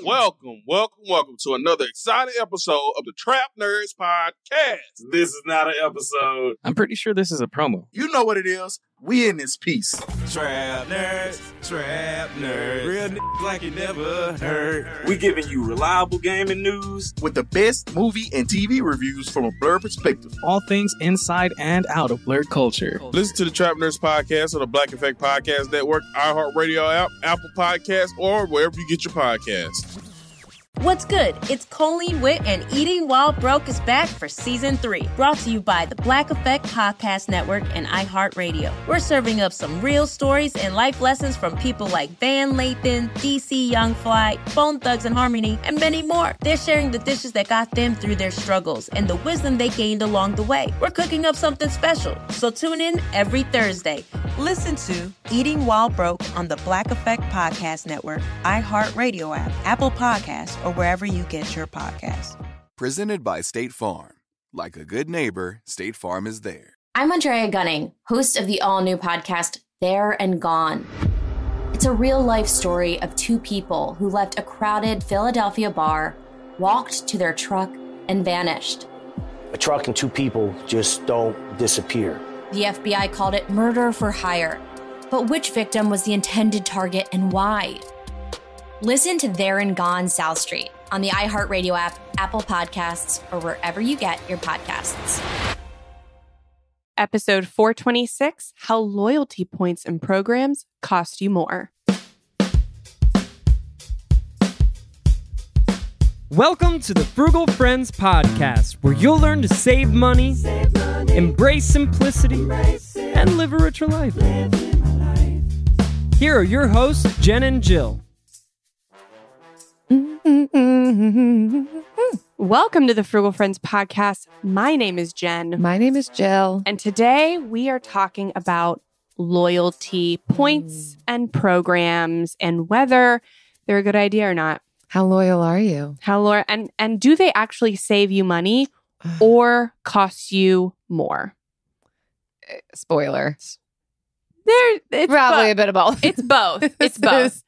Welcome, welcome, welcome to another exciting episode of the Trap Nerds Podcast. This is not an episode. I'm pretty sure this is a promo. You know what it is. We in this piece. Trap nerds, trap nerds. Real niggas like you never heard. We giving you reliable gaming news. With the best movie and TV reviews from a blurred perspective. All things inside and out of blurred culture. Listen to the Trap Nerds Podcast on the Black Effect Podcast Network, iHeartRadio app, Apple Podcasts, or wherever you get your podcasts. What's good? It's Colleen Witt, and Eating While Broke is back for season three. Brought to you by the Black Effect Podcast Network and iHeartRadio. We're serving up some real stories and life lessons from people like Van Lathan, DC Young Fly, Bone Thugs-n-Harmony, and many more. They're sharing the dishes that got them through their struggles and the wisdom they gained along the way. We're cooking up something special, so tune in every Thursday. Listen to Eating While Broke on the Black Effect Podcast Network, iHeartRadio app, Apple Podcasts, or wherever you get your podcasts. Presented by State Farm. Like a good neighbor, State Farm is there. I'm Andrea Gunning, host of the all new podcast, There and Gone. It's a real life story of two people who left a crowded Philadelphia bar, walked to their truck, and vanished. A truck and two people just don't disappear. The FBI called it murder for hire. But which victim was the intended target and why? Listen to There and Gone South Street on the iHeartRadio app, Apple Podcasts, or wherever you get your podcasts. Episode 426 How Loyalty Points and Programs Cost You More. Welcome to the Frugal Friends Podcast, where you'll learn to save money, embrace simplicity, and live a richer life. Here are your hosts, Jen and Jill. Welcome to the Frugal Friends Podcast. My name is Jen. My name is Jill. And today we are talking about loyalty points mm. and programs and whether they're a good idea or not. How loyal are you? How loyal and and do they actually save you money or cost you more? Eh, spoiler. There, it's Probably a bit of both. It's both. It's both. is-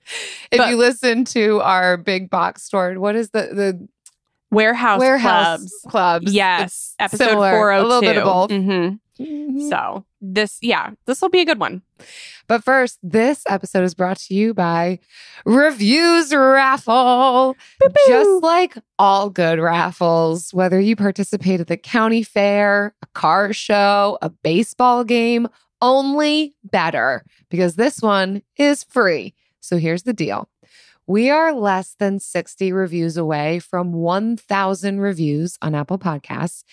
if you listen to our big box store, what is the the Warehouse, warehouse clubs. clubs? Yes, It's episode four hundred two. A little bit of both. Mhm. Mhm. So this, yeah, this will be a good one. But first, this episode is brought to you by Reviews Raffle. Just like all good raffles, whether you participate at the county fair, a car show, a baseball game, only better because this one is free. So here's the deal. We are less than 60 reviews away from 1,000 reviews on Apple Podcasts,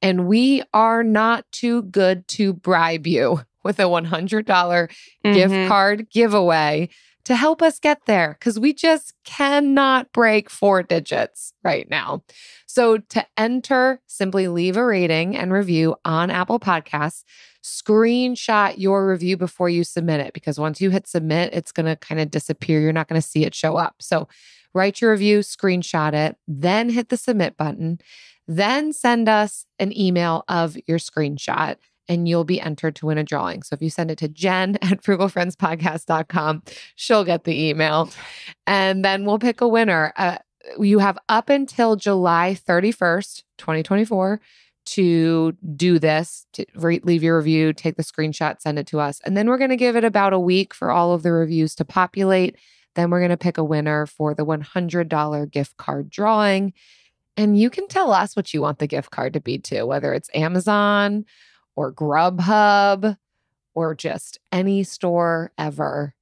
and we are not too good to bribe you with a $100 Mhm. gift card giveaway to help us get there because we just cannot break four digits right now. So, to enter, simply leave a rating and review on Apple Podcasts. Screenshot your review before you submit it because once you hit submit, it's going to kind of disappear. You're not going to see it show up. So, write your review, screenshot it, then hit the submit button, then send us an email of your screenshot and you'll be entered to win a drawing. So if you send it to Jen at frugalfriendspodcast.com, she'll get the email and then we'll pick a winner. Uh, you have up until July 31st, 2024 to do this, to re- leave your review, take the screenshot, send it to us. And then we're going to give it about a week for all of the reviews to populate. Then we're going to pick a winner for the $100 gift card drawing. And you can tell us what you want the gift card to be to, whether it's Amazon or Grubhub or just any store ever.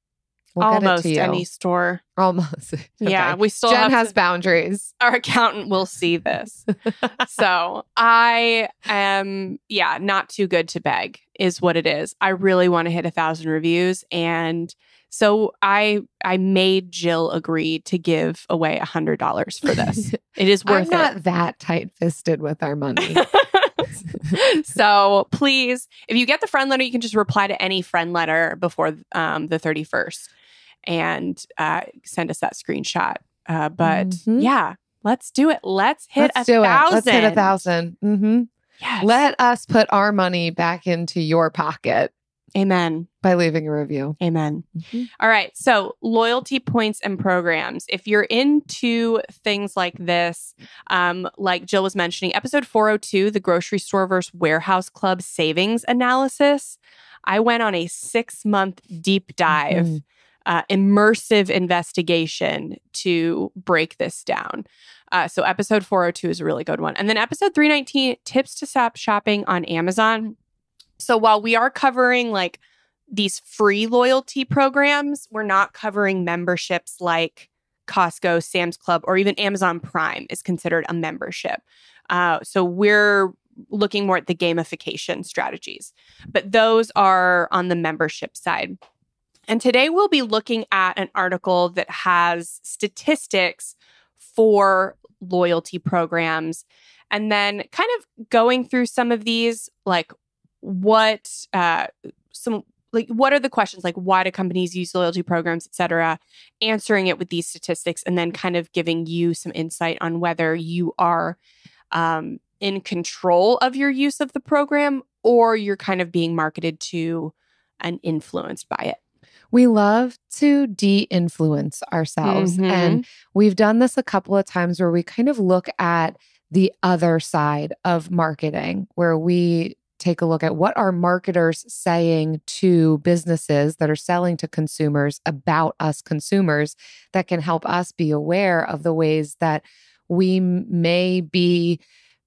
We'll get it Almost to any store. Almost. Yeah, we still Jen has to- boundaries. Our accountant will see this. so I am, yeah, not too good to beg, is what it is. I really want to hit a thousand reviews, and so I I made Jill agree to give away a hundred dollars for this. it is worth I'm not that tight fisted with our money. so please, if you get the friend letter, you can just reply to any friend letter before um, the thirty first, and uh, send us that screenshot. Uh, but Mhm. yeah, let's do it. Let's hit Let's a do thousand. it. Let's hit a thousand. hmm Yes. Let us put our money back into your pocket. Amen. by leaving a review. Amen. All right. So, loyalty points and programs. If you're into things like this, um, like Jill was mentioning, episode 402, the grocery store versus warehouse club savings analysis, I went on a six month deep dive, Mhm. uh, immersive investigation to break this down. Uh, so, episode 402 is a really good one. And then, episode 319, tips to stop shopping on Amazon. So, while we are covering like these free loyalty programs, we're not covering memberships like Costco, Sam's Club, or even Amazon Prime is considered a membership. Uh, so we're looking more at the gamification strategies, but those are on the membership side. And today we'll be looking at an article that has statistics for loyalty programs and then kind of going through some of these, like what uh, some like what are the questions like why do companies use loyalty programs et cetera answering it with these statistics and then kind of giving you some insight on whether you are um, in control of your use of the program or you're kind of being marketed to and influenced by it We love to de influence ourselves. Mhm. And we've done this a couple of times where we kind of look at the other side of marketing, where we take a look at what are marketers saying to businesses that are selling to consumers about us consumers that can help us be aware of the ways that we may be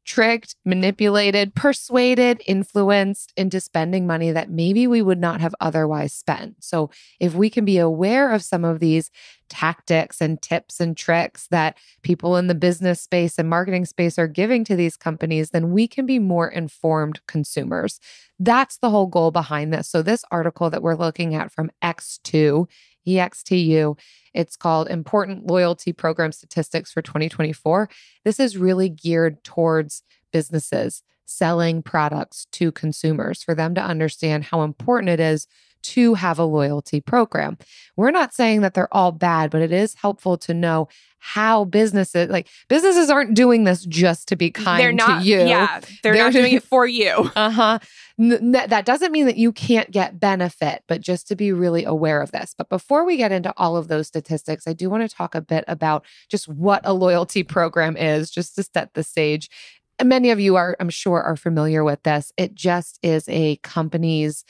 tricked, manipulated, persuaded, influenced into spending money that maybe we would not have otherwise spent. So, if we can be aware of some of these tactics and tips and tricks that people in the business space and marketing space are giving to these companies, then we can be more informed consumers. That's the whole goal behind this. So, this article that we're looking at from X2, EXTU, it's called Important Loyalty Program Statistics for 2024. This is really geared towards businesses selling products to consumers for them to understand how important it is to have a loyalty program. We're not saying that they're all bad, but it is helpful to know how businesses like businesses aren't doing this just to be kind they're not to you. yeah they're, not doing it for you Uh-huh. That doesn't mean that you can't get benefit, but just to be really aware of this. But before we get into all of those statistics, I do want to talk a bit about just what a loyalty program is, just to set the stage. And many of you are, I'm sure, are familiar with this. It just is a company's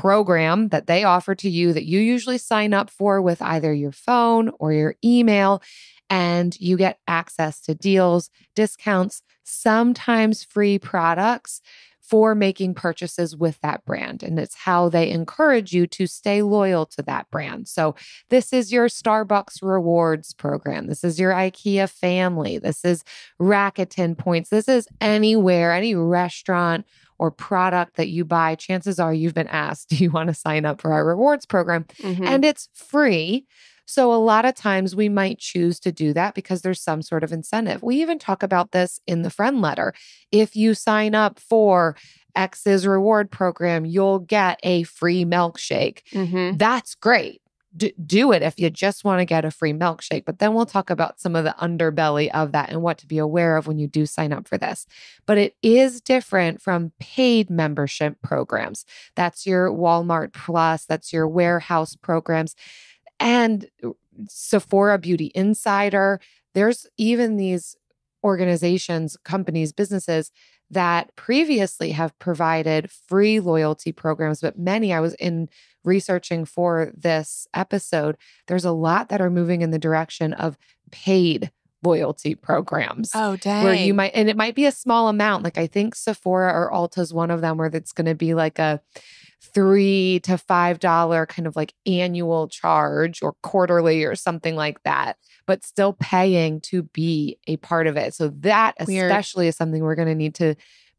program that they offer to you that you usually sign up for with either your phone or your email. And you get access to deals, discounts, sometimes free products for making purchases with that brand. And it's how they encourage you to stay loyal to that brand. So, this is your Starbucks rewards program. This is your IKEA family. This is Rakuten points. This is anywhere, any restaurant or product that you buy. Chances are you've been asked, do you want to sign up for our rewards program? Mhm. And it's free. So, a lot of times we might choose to do that because there's some sort of incentive. We even talk about this in the friend letter. If you sign up for X's reward program, you'll get a free milkshake. Mhm. That's great. D- do it if you just want to get a free milkshake. But then we'll talk about some of the underbelly of that and what to be aware of when you do sign up for this. But it is different from paid membership programs. That's your Walmart Plus, that's your warehouse programs and Sephora Beauty Insider. There's even these organizations, companies, businesses that previously have provided free loyalty programs, but many I was in researching for this episode, there's a lot that are moving in the direction of paid loyalty programs oh dang where you might and it might be a small amount like i think sephora or ulta is one of them where it's going to be like a three to five dollar kind of like annual charge or quarterly or something like that but still paying to be a part of it so that Weird. especially is something we're going to need to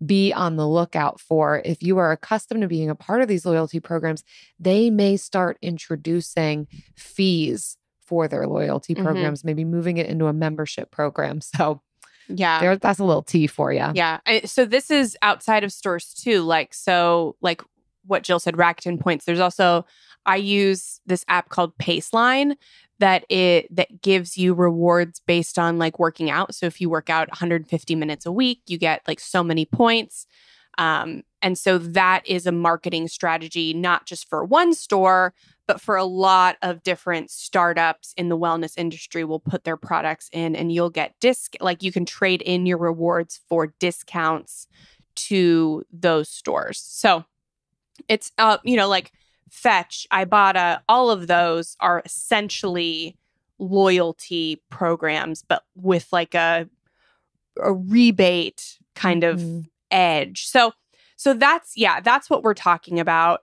be on the lookout for if you are accustomed to being a part of these loyalty programs they may start introducing fees for their loyalty Mhm. programs maybe moving it into a membership program so yeah there, that's a little tea for you. Yeah. So this is outside of stores too. Like, so like what Jill said, Rakuten points. There's also, I use this app called Paceline that it that gives you rewards based on like working out. So if you work out 150 minutes a week, you get like so many points. Um, and so that is a marketing strategy, not just for one store, but for a lot of different startups in the wellness industry will put their products in and you'll get disc like you can trade in your rewards for discounts to those stores. So it's uh you know like Fetch, Ibotta, all of those are essentially loyalty programs but with like a a rebate kind of Mm-hmm. edge. So so that's yeah, that's what we're talking about.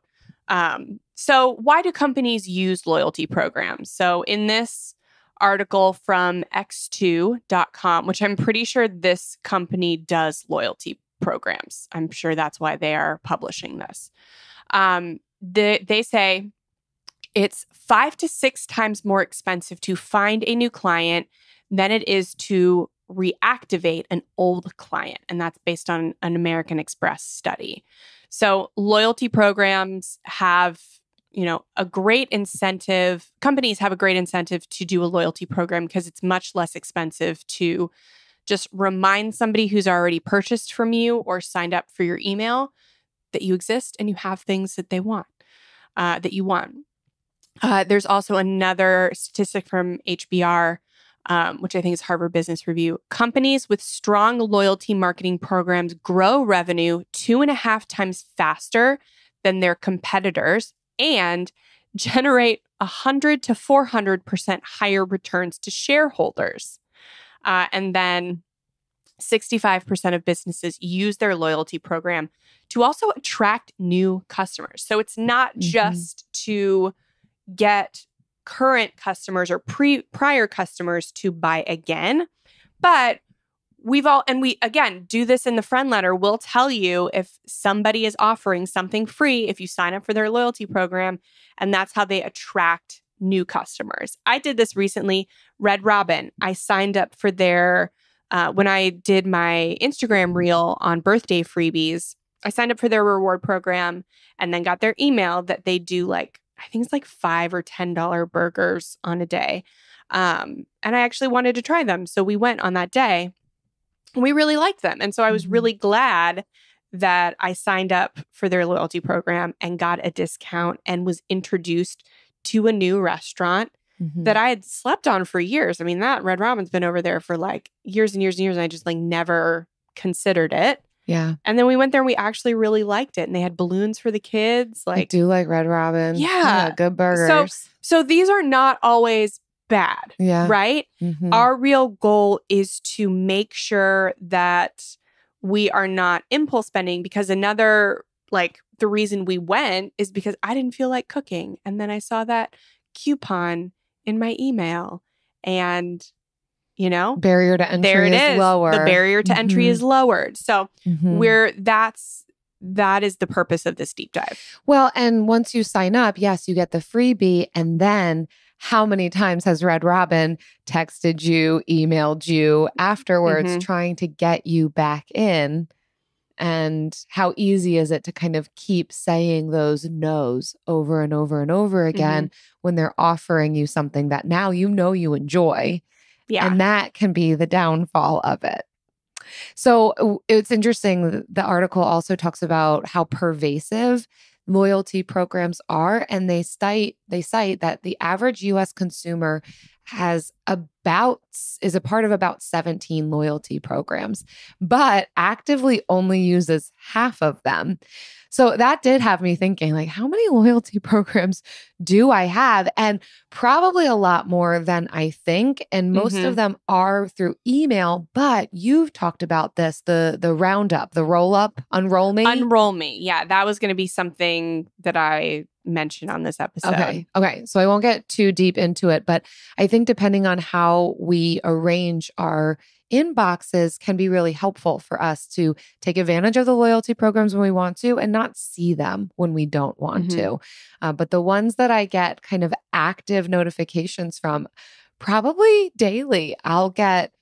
Um, so why do companies use loyalty programs? So in this article from x2.com, which I'm pretty sure this company does loyalty programs. I'm sure that's why they are publishing this. Um, they, they say it's five to six times more expensive to find a new client than it is to reactivate an old client. And that's based on an American Express study. So loyalty programs have, you know, a great incentive. Companies have a great incentive to do a loyalty program because it's much less expensive to just remind somebody who's already purchased from you or signed up for your email that you exist and you have things that they want, uh, that you want. Uh, there's also another statistic from HBR, um, which I think is Harvard Business Review. Companies with strong loyalty marketing programs grow revenue two and a half times faster than their competitors and generate 100 to 400% higher returns to shareholders. Uh, and then 65% of businesses use their loyalty program to also attract new customers. So it's not Mhm. just to get current customers or pre prior customers to buy again, but we've all and we again do this in the friend letter. We'll tell you if somebody is offering something free if you sign up for their loyalty program, and that's how they attract new customers. I did this recently. Red Robin. I signed up for their uh, when I did my Instagram reel on birthday freebies. I signed up for their reward program and then got their email that they do like I think it's like five or ten dollar burgers on a day. Um, and I actually wanted to try them, so we went on that day. We really liked them, and so I was really glad that I signed up for their loyalty program and got a discount and was introduced to a new restaurant Mhm. that I had slept on for years. I mean, that Red Robin's been over there for like years and years and years, and I just like never considered it. Yeah. And then we went there and we actually really liked it. And they had balloons for the kids. Like I do like Red Robin. Yeah. good burgers. so so these are not always bad, yeah. right? Mhm. Our real goal is to make sure that we are not impulse spending because another like the reason we went is because I didn't feel like cooking. And then I saw that coupon in my email and you know, Barrier to entry there it is is. lower. The barrier to entry Mhm. is lowered. So Mhm. we're that's that is the purpose of this deep dive. Well, and once you sign up, yes, you get the freebie. And then how many times has Red Robin texted you, emailed you afterwards, Mhm. trying to get you back in? And how easy is it to kind of keep saying those no's over and over and over mm-hmm. again when they're offering you something that now you know you enjoy? Yeah. And that can be the downfall of it. So it's interesting. The article also talks about how pervasive loyalty programs are, and they cite they cite that the average U.S. consumer has about is a part of about 17 loyalty programs, but actively only uses half of them. So that did have me thinking, like, how many loyalty programs do I have? And probably a lot more than I think. And most Mhm. of them are through email. But you've talked about this the the roundup, the roll up, unroll me. Unroll me. Yeah, that was going to be something that I mentioned on this episode. Okay. Okay. So I won't get too deep into it, but I think depending on how we arrange our inboxes can be really helpful for us to take advantage of the loyalty programs when we want to and not see them when we don't want Mhm. to. Uh, but the ones that I get kind of active notifications from, probably daily, I'll get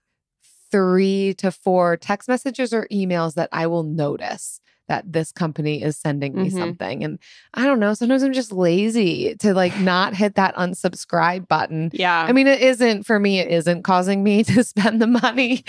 three to four text messages or emails that I will notice that this company is sending me Mhm. something. And I don't know, sometimes I'm just lazy to like not hit that unsubscribe button. Yeah. I mean, it isn't for me, it isn't causing me to spend the money,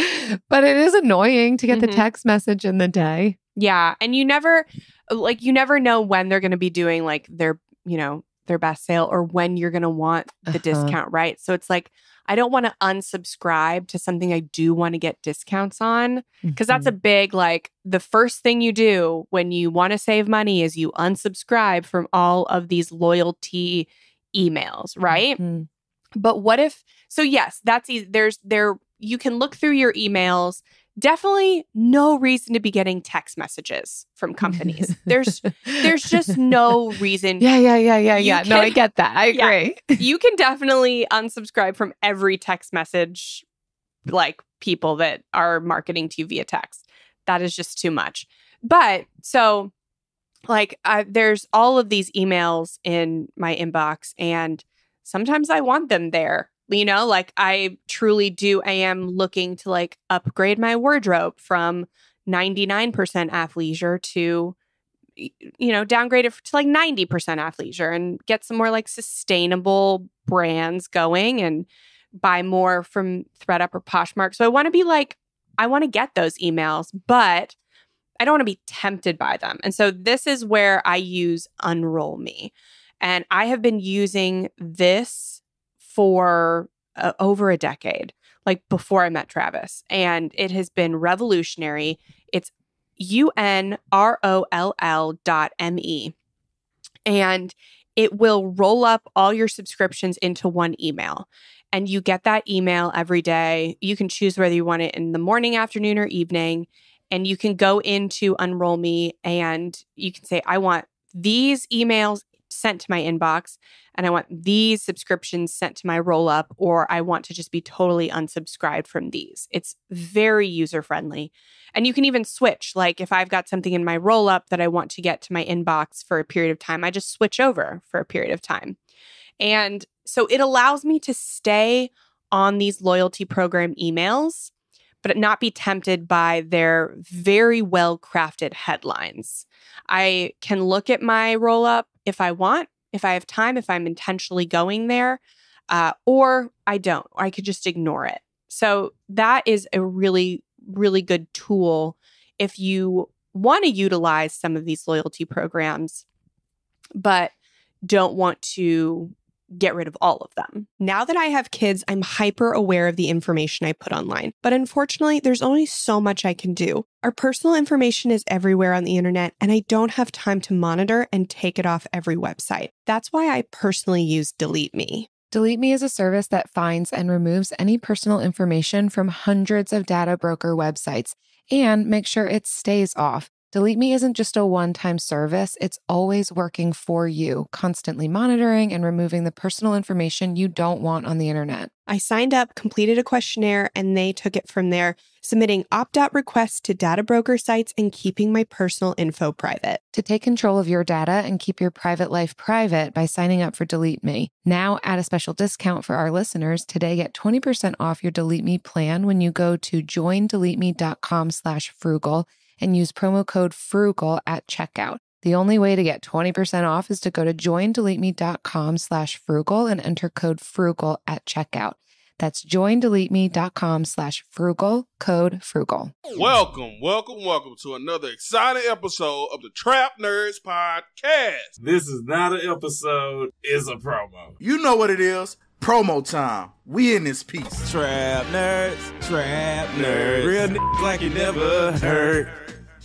but it is annoying to get the Mhm. text message in the day. Yeah. And you never, like you never know when they're going to be doing like their, you know, their best sale or when you're going to want the Uh-huh. discount, right? So it's like I don't want to unsubscribe to something I do want to get discounts on because that's a Mm-hmm. big like the first thing you do when you want to save money is you unsubscribe from all of these loyalty emails, right? Mhm. But what if so yes, that's easy. There's there you can look through your emails. Definitely no reason to be getting text messages from companies. There's there's just no reason. Yeah, yeah, yeah, yeah, You yeah. No, I get that. I Yeah. agree. you can definitely unsubscribe from every text message like people that are marketing to you via text. That is just too much. But so like I, there's all of these emails in my inbox and sometimes I want them there. You know, like I truly do I am looking to like upgrade my wardrobe from 99% athleisure to you know, downgrade it to like 90% athleisure and get some more like sustainable brands going and buy more from ThredUp or Poshmark. So I want to be like, I want to get those emails, but I don't want to be tempted by them. And so this is where I use Unroll Me. And I have been using this for uh, over a decade, like before I met Travis. And it has been revolutionary. It's U N R O L L dot M E. And it will roll up all your subscriptions into one email. And you get that email every day. You can choose whether you want it in the morning, afternoon, or evening. And you can go into Unroll Me and you can say, I want these emails sent to my inbox and I want these subscriptions sent to my roll up, or I want to just be totally unsubscribed from these. It's very user friendly. And you can even switch. Like if I've got something in my roll up that I want to get to my inbox for a period of time, I just switch over for a period of time. And so it allows me to stay on these loyalty program emails, but not be tempted by their very well crafted headlines. I can look at my roll up if I want, if I have time, if I'm intentionally going there, uh, or I don't, or I could just ignore it. So that is a really, really good tool if you want to utilize some of these loyalty programs, but don't want to get rid of all of them. Now that I have kids, I'm hyper aware of the information I put online. But unfortunately, there's only so much I can do. Our personal information is everywhere on the internet, and I don't have time to monitor and take it off every website. That's why I personally use Delete Me. Delete Me is a service that finds and removes any personal information from hundreds of data broker websites and makes sure it stays off. Delete Me isn't just a one time service, it's always working for you, constantly monitoring and removing the personal information you don't want on the internet. I signed up, completed a questionnaire, and they took it from there, submitting opt out requests to data broker sites and keeping my personal info private. To take control of your data and keep your private life private by signing up for Delete Me. Now, at a special discount for our listeners, today get 20% off your Delete Me plan when you go to joindeleteme.com slash frugal and use promo code frugal at checkout. The only way to get 20% off is to go to joindeleteme.com slash frugal and enter code frugal at checkout. That's joindeleteme.com slash frugal, code frugal. Welcome, welcome, welcome to another exciting episode of the Trap Nerds Podcast. This is not an episode, it's a promo. You know what it is. Promo time. We in this piece. Trap nerds, trap nerds. Real niggas like you never heard.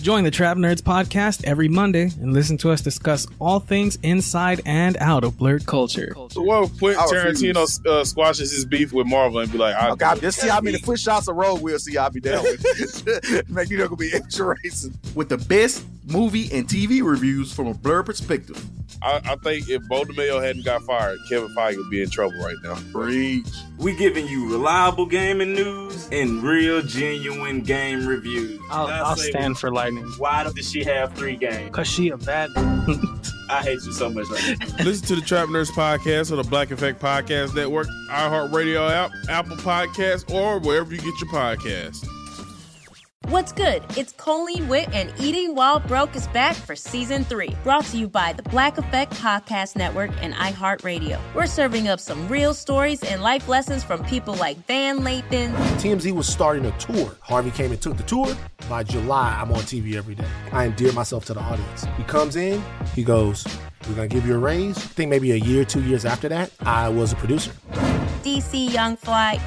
Join the Trap Nerds podcast every Monday and listen to us discuss all things inside and out of blurred culture. So what Quentin I refuse. Tarantino uh, squashes his beef with Marvel and be like, I, Oh God, just see how many foot shots a road we'll see I'll be down with. Make you know gonna be extra racist. With the best movie and TV reviews from a blurred perspective. I, I think if Bo DeMayo hadn't got fired, Kevin Feige would be in trouble right now. Preach. We giving you reliable gaming news and real genuine game reviews. I'll, I'll stand for Lightning Why does she have three games? because she a bad. I hate you so much right now. Listen to the Trap Nerds Podcast on the Black Effect Podcast Network, iHeartRadio app, Apple Podcasts, or wherever you get your podcasts. What's good? It's Colleen Witt and Eating While Broke is back for season three. Brought to you by the Black Effect Podcast Network and iHeartRadio. We're serving up some real stories and life lessons from people like Van Lathan, TMZ was starting a tour. Harvey came and took the tour. By July, I'm on TV every day. I endear myself to the audience. He comes in, he goes, We're gonna give you a raise. I think maybe a year, two years after that, I was a producer. DC Young Fly.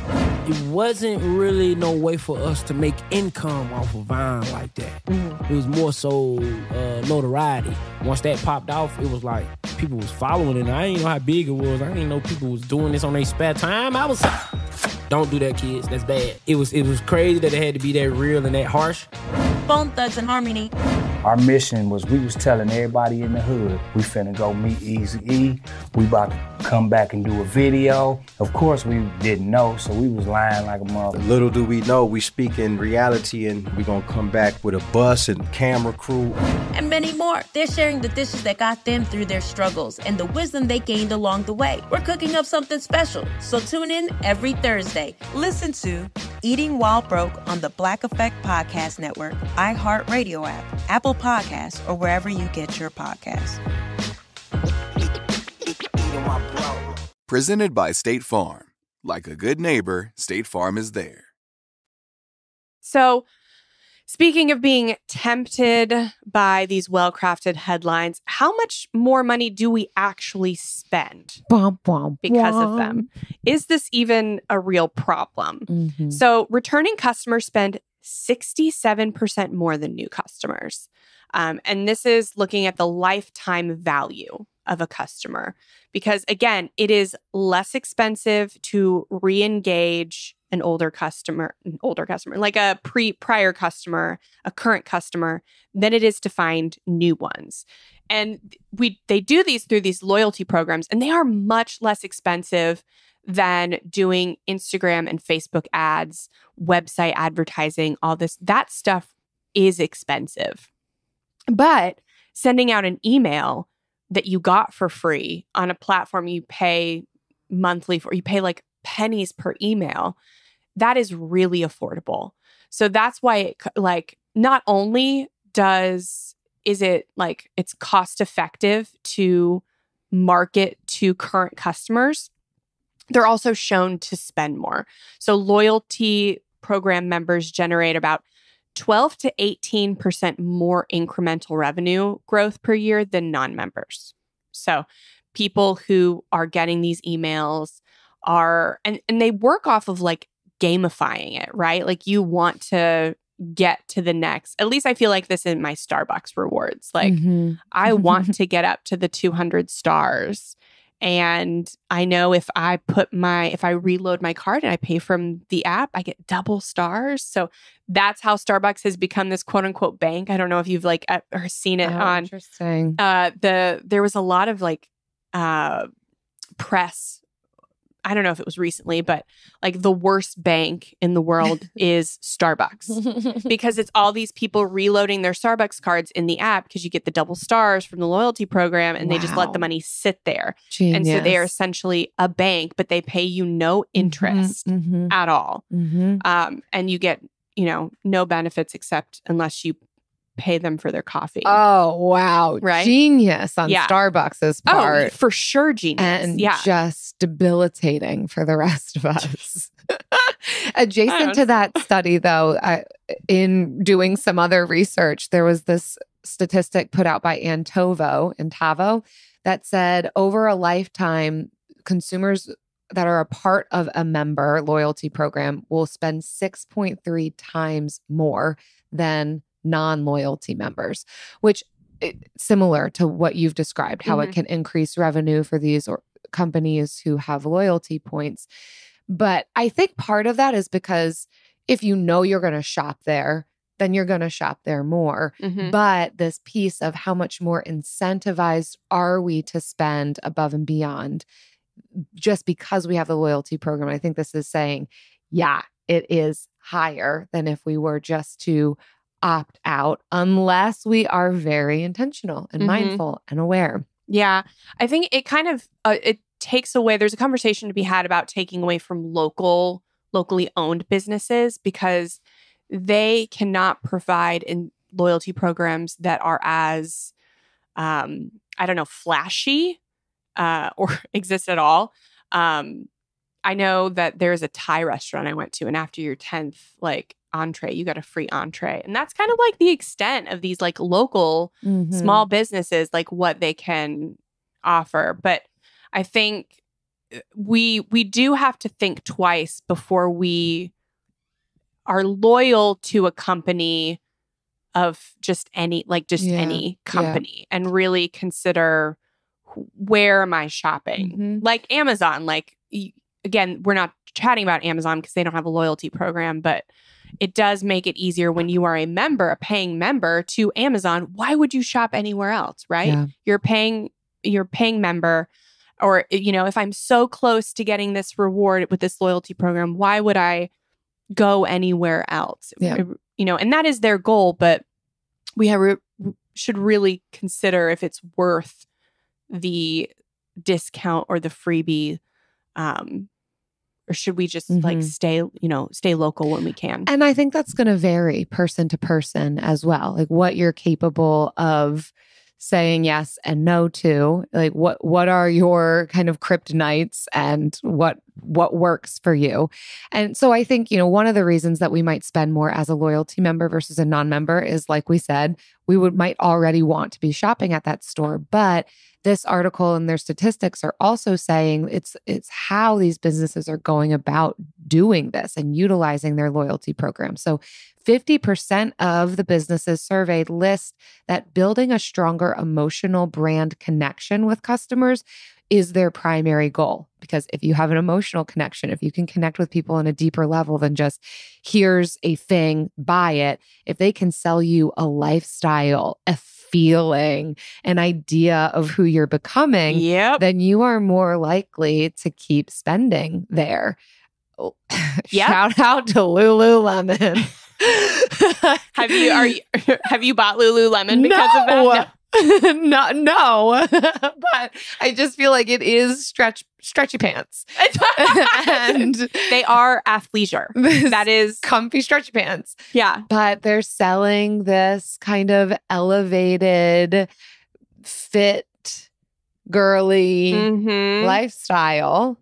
It wasn't really no way for us to make income off of Vine like that. It was more so uh, notoriety. Once that popped off, it was like people was following it. I didn't know how big it was. I didn't know people was doing this on their spare time. I was don't do that, kids. That's bad. It was it was crazy that it had to be that real and that harsh. Bone Thugs-n-Harmony. Our mission was we was telling everybody in the hood we finna go meet Easy E. We about to come back and do a video. Of course we didn't know, so we was lying like a mother. Little do we know, we speak in reality and we gonna come back with a bus and camera crew. and many more. They're sharing the dishes that got them through their struggles and the wisdom they gained along the way. We're cooking up something special, so tune in every Thursday. Listen to Eating While Broke on the Black Effect Podcast Network, iHeartRadio app, Apple Podcasts, or wherever you get your podcasts. Presented by State Farm. Like a good neighbor, State Farm is there. So, speaking of being tempted by these well crafted headlines, how much more money do we actually spend because of them? Is this even a real problem? Mm-hmm. So, returning customers spend 67% more than new customers. Um, and this is looking at the lifetime value of a customer because, again, it is less expensive to re engage an older customer, an older customer, like a pre prior customer, a current customer, than it is to find new ones. And we they do these through these loyalty programs, and they are much less expensive than doing Instagram and Facebook ads, website advertising, all this. That stuff is expensive. But sending out an email that you got for free on a platform you pay monthly for, you pay like pennies per email, that is really affordable. So that's why it like not only does is it like it's cost effective to market to current customers, they're also shown to spend more. So loyalty program members generate about 12 to 18% more incremental revenue growth per year than non-members. So people who are getting these emails are and and they work off of like gamifying it, right? Like you want to get to the next. At least I feel like this in my Starbucks rewards. Like Mhm. I want to get up to the 200 stars. And I know if I put my, if I reload my card and I pay from the app, I get double stars. So that's how Starbucks has become this quote unquote bank. I don't know if you've like uh, or seen it Oh, on interesting. uh the there was a lot of like uh press I don't know if it was recently, but like the worst bank in the world is Starbucks because it's all these people reloading their Starbucks cards in the app because you get the double stars from the loyalty program and they just let the money sit there. And so they are essentially a bank, but they pay you no interest mhm. at all. Mhm. Um, and you get, you know, no benefits except unless you pay them for their coffee. Oh wow! Right? Genius on Yeah. Starbucks's Oh, part. for sure, genius. and yeah. just debilitating for the rest of us. Adjacent to that study, though, I, in doing some other research, there was this statistic put out by Antavo and Tavo that said over a lifetime, consumers that are a part of a member loyalty program will spend 6.3 times more than non loyalty members, which it, similar to what you've described, how Mhm. it can increase revenue for these or companies who have loyalty points. But I think part of that is because if you know you're going to shop there, then you're going to shop there more. Mhm. But this piece of how much more incentivized are we to spend above and beyond just because we have the loyalty program? I think this is saying, yeah, it is higher than if we were just to opt out, unless we are very intentional and Mhm. mindful and aware. Yeah, I think it kind of uh, it takes away. There's a conversation to be had about taking away from local, locally owned businesses because they cannot provide in loyalty programs that are as um I don't know, flashy uh or exist at all. Um I know that there's a Thai restaurant I went to and after your 10th like entree, you got a free entree. And that's kind of like the extent of these like local Mhm. small businesses like what they can offer. But I think uh, we we do have to think twice before we are loyal to a company of just any like just Yeah, any yeah. company and really consider where am I shopping? Mm-hmm. Like Amazon, like again, we're not chatting about Amazon because they don't have a loyalty program, but it does make it easier when you are a member, a paying member to Amazon. Why would you shop anywhere else, right? Yeah. You're paying you're paying member or you know, if I'm so close to getting this reward with this loyalty program, why would I go anywhere else? Yeah. You know, and that is their goal, but we have re- should really consider if it's worth the discount or the freebie um or should we just like Mhm. stay you know stay local when we can And I think that's going to vary person to person as well. Like what you're capable of saying yes and no to. Like what what are your kind of kryptonites and what what works for you. And so I think, you know, one of the reasons that we might spend more as a loyalty member versus a non-member is like we said, we would might already want to be shopping at that store, but this article and their statistics are also saying it's it's how these businesses are going about doing this and utilizing their loyalty program. So 50% of the businesses surveyed list that building a stronger emotional brand connection with customers is their primary goal. Because if you have an emotional connection, if you can connect with people on a deeper level than just here's a thing, buy it, if they can sell you a lifestyle, a feeling, an idea of who you're becoming, yep. then you are more likely to keep spending there. Oh, Shout out to Lululemon. have you are you have you bought lululemon because of that no, no, but I just feel like it is stretch stretchy pants, and they are athleisure. That is comfy stretchy pants. Yeah, but they're selling this kind of elevated, fit, girly Mhm. lifestyle.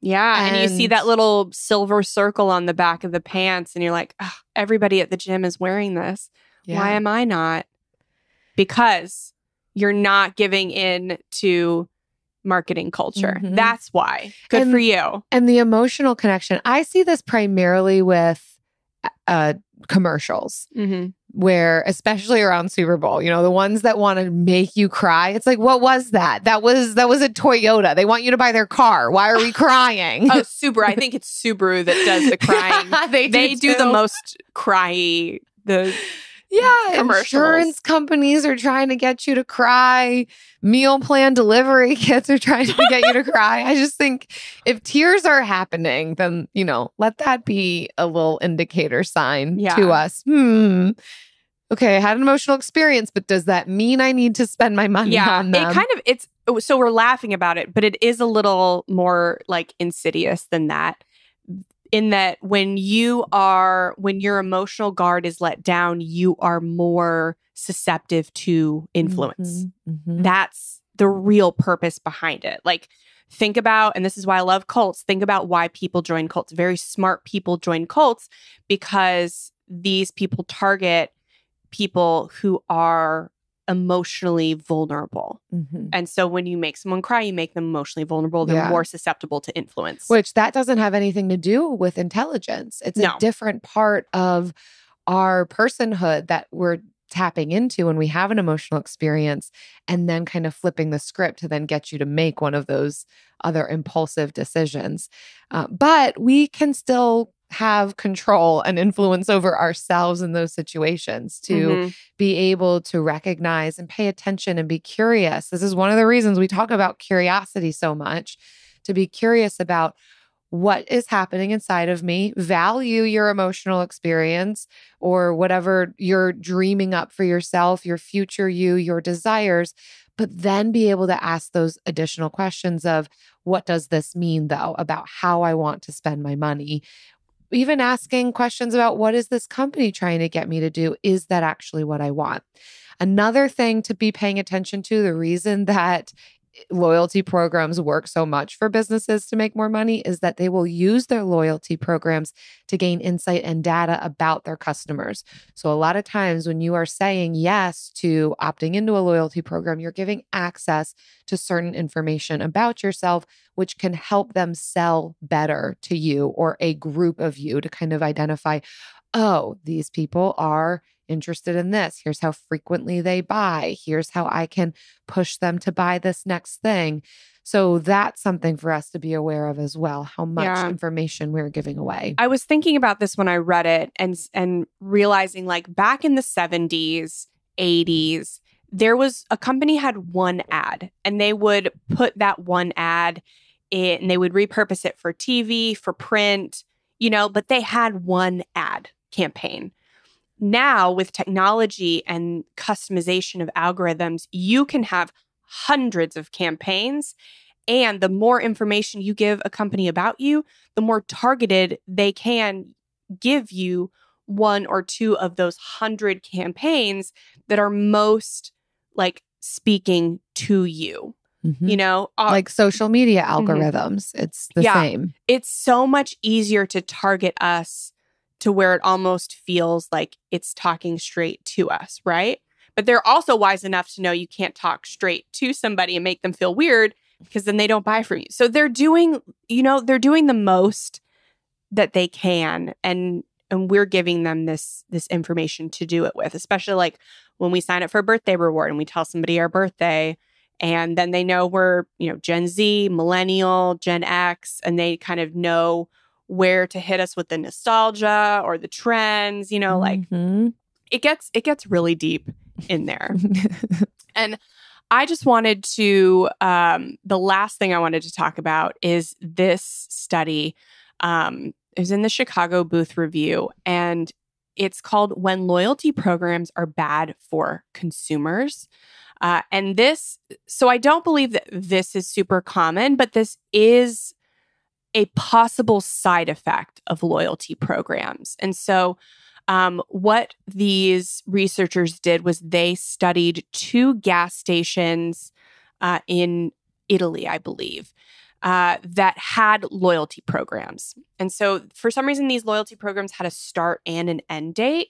Yeah, and, you see that little silver circle on the back of the pants, and you're like, everybody at the gym is wearing this. Why am I not? Because you're not giving in to marketing culture. Mhm. That's why. Good And- for you. And the emotional connection. I see this primarily with uh, commercials. Mm-hmm. where especially around Super Bowl, you know, the ones that want to make you cry. It's like, what was that? That was that was a Toyota. They want you to buy their car. Why are we crying? Oh, Subaru. I think it's Subaru that does the crying. They do do the most cryy. The yeah, insurance companies are trying to get you to cry. Meal plan delivery kits are trying to get you to cry. I just think if tears are happening, then you know, let that be a little indicator sign Yeah. to us. Hmm. Okay, I had an emotional experience, but does that mean I need to spend my money yeah, on it them? kind of it's so we're laughing about it, but it is a little more like insidious than that. In that when you are when your emotional guard is let down, you are more susceptible to influence. Mhm. That's the real purpose behind it. Like think about and this is why I love cults. Think about why people join cults. Very smart people join cults because these people target people who are emotionally vulnerable. Mhm. And so when you make someone cry, you make them emotionally vulnerable. They're Yeah. more susceptible to influence. Which that doesn't have anything to do with intelligence. It's No. a different part of our personhood that we're tapping into when we have an emotional experience and then kind of flipping the script to then get you to make one of those other impulsive decisions. Uh, but we can still have control and influence over ourselves in those situations to Mhm. be able to recognize and pay attention and be curious. This is one of the reasons we talk about curiosity so much to be curious about what is happening inside of me, value your emotional experience or whatever you're dreaming up for yourself, your future you, your desires, but then be able to ask those additional questions of what does this mean though about how I want to spend my money? Even asking questions about what is this company trying to get me to do? Is that actually what I want? Another thing to be paying attention to the reason that loyalty programs work so much for businesses to make more money is that they will use their loyalty programs to gain insight and data about their customers. So, a lot of times when you are saying yes to opting into a loyalty program, you're giving access to certain information about yourself, which can help them sell better to you or a group of you to kind of identify, oh, these people are interested in this. Here's how frequently they buy. Here's how I can push them to buy this next thing. So that's something for us to be aware of as well, how much Yeah. information we're giving away. I was thinking about this when I read it and and realizing like back in the 70s, 80s, there was a company had one ad and they would put that one ad in and they would repurpose it for TV, for print, you know, but they had one ad campaign. Now with technology and customization of algorithms, you can have hundreds of campaigns and the more information you give a company about you, the more targeted they can give you one or two of those hundred campaigns that are most like speaking to you. Mhm. You know, Uh, like social media Mhm. algorithms, it's the Yeah. same. It's so much easier to target us to where it almost feels like it's talking straight to us, right? But they're also wise enough to know you can't talk straight to somebody and make them feel weird because then they don't buy from you. So they're doing, you know, they're doing the most that they can and and we're giving them this this information to do it with, especially like when we sign up for a birthday reward and we tell somebody our birthday and then they know we're, you know, Gen Z, millennial, Gen X and they kind of know where to hit us with the nostalgia or the trends, you know, like Mhm. it gets it gets really deep in there. and I just wanted to um the last thing I wanted to talk about is this study um it was in the Chicago Booth Review and it's called When Loyalty Programs Are Bad for Consumers. Uh, and this, so I don't believe that this is super common, but this is a possible side effect of loyalty programs. And so, um, what these researchers did was they studied two gas stations uh, in Italy, I believe, uh, that had loyalty programs. And so, for some reason, these loyalty programs had a start and an end date.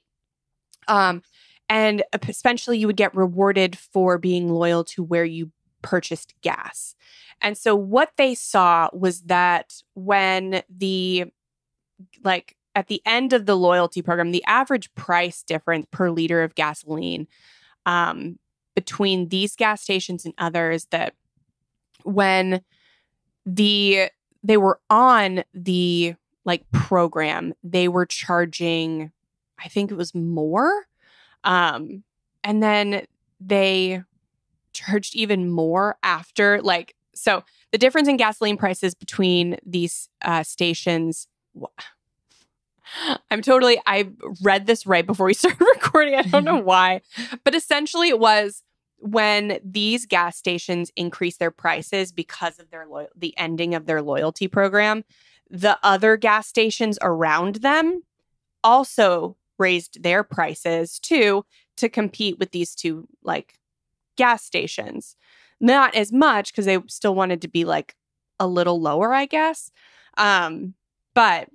Um, and essentially, you would get rewarded for being loyal to where you purchased gas. And so, what they saw was that when the like at the end of the loyalty program, the average price difference per liter of gasoline um, between these gas stations and others that when the they were on the like program, they were charging, I think it was more. Um, and then they charged even more after like so the difference in gasoline prices between these uh, stations wh- i'm totally i read this right before we started recording i don't know why but essentially it was when these gas stations increase their prices because of their loyal the ending of their loyalty program the other gas stations around them also raised their prices too to compete with these two like gas stations. Not as much because they still wanted to be like a little lower, I guess. Um, but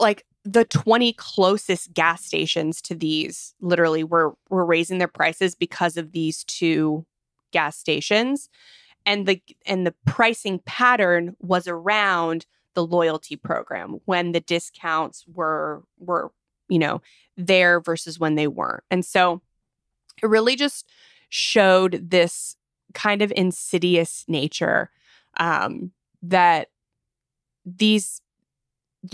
like the 20 closest gas stations to these literally were were raising their prices because of these two gas stations. And the and the pricing pattern was around the loyalty program when the discounts were were, you know, there versus when they weren't. And so it really just showed this kind of insidious nature um, that these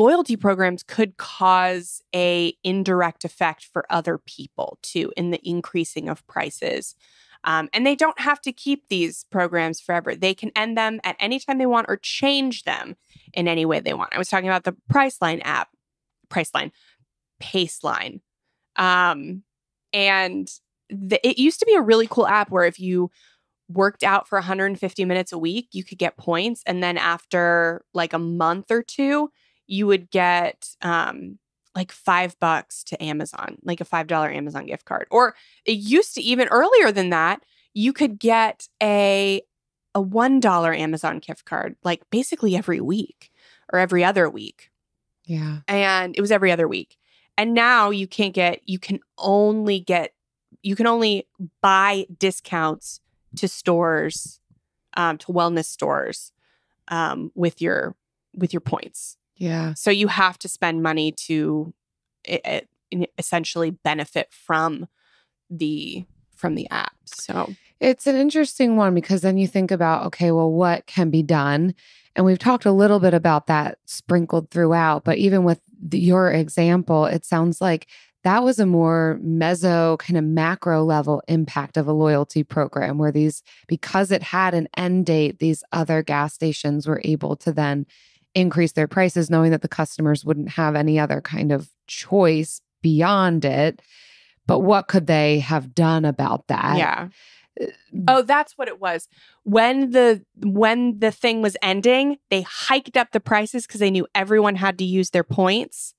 loyalty programs could cause a indirect effect for other people too in the increasing of prices. Um, and they don't have to keep these programs forever. They can end them at any time they want or change them in any way they want. I was talking about the priceline app priceline paceline. Um, and the, it used to be a really cool app where if you worked out for 150 minutes a week, you could get points. And then after like a month or two, you would get um, like five bucks to Amazon, like a $5 Amazon gift card. Or it used to even earlier than that, you could get a a $1 Amazon gift card like basically every week or every other week. Yeah. And it was every other week. And now you can't get you can only get you can only buy discounts to stores um, to wellness stores um, with your with your points. Yeah. So you have to spend money to i- i- essentially benefit from the from the app. So It's an interesting one because then you think about, okay, well, what can be done? And we've talked a little bit about that sprinkled throughout, but even with the, your example, it sounds like that was a more meso kind of macro level impact of a loyalty program where these, because it had an end date, these other gas stations were able to then increase their prices, knowing that the customers wouldn't have any other kind of choice beyond it. But what could they have done about that? yeah. Uh, oh, that's what it was. When the when the thing was ending, they hiked up the prices because they knew everyone had to use their points.